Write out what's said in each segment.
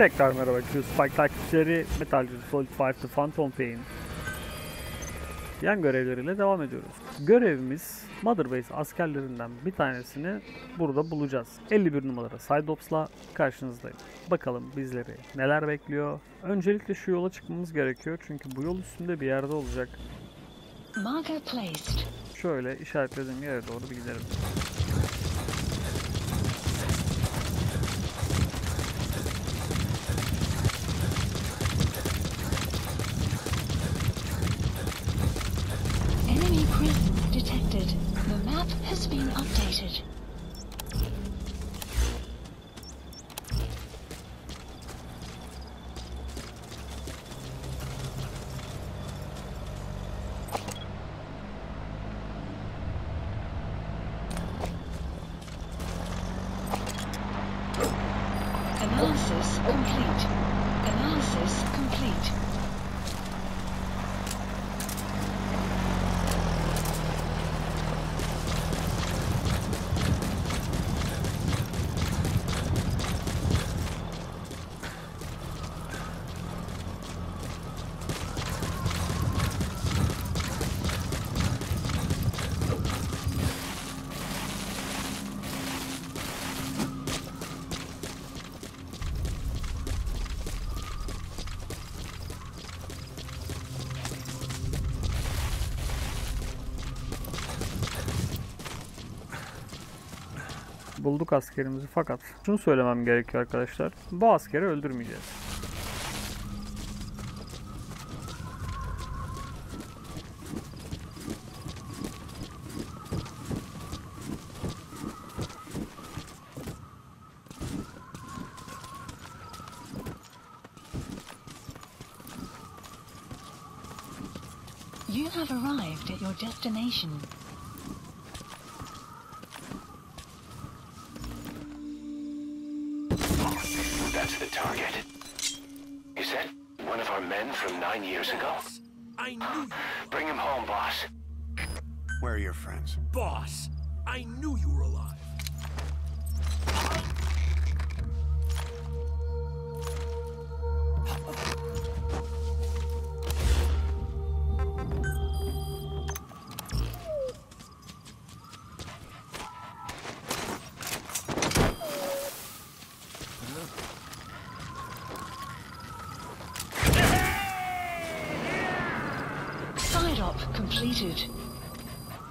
Tekrar merhaba Q Spike takipçileri Metalci Solid Fire'da Phantom Pain yan görevleriyle devam ediyoruz. Görevimiz Mother Base askerlerinden bir tanesini burada bulacağız. 51 numaralı Sidops'la karşınızdayım. Bakalım bizleri neler bekliyor. Öncelikle şu yola çıkmamız gerekiyor çünkü bu yol üstünde bir yerde olacak. Marker placed. Şöyle işaretlediğim yere doğru bir gidelim. Map has been updated. Analysis complete. Analysis complete. Bulduk askerimizi fakat şunu söylemem gerekiyor arkadaşlar. Bu askeri öldürmeyeceğiz. You have arrived at your destination. That's the target. Is that one of our men from nine years ago? I knew you, Bring him home, boss. Where are your friends? boss. I knew you were alive.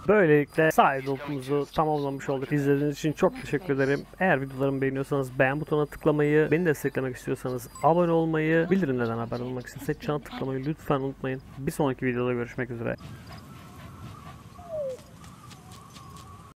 Böylelikle side opumuzu tamamlamış olduk. İzlediğiniz için çok teşekkür ederim. Eğer videolarımı beğeniyorsanız beğen butonuna tıklamayı, beni desteklemek istiyorsanız abone olmayı, bildirimlerden haber olmak için çana tıklamayı lütfen unutmayın. Bir sonraki videoda görüşmek üzere.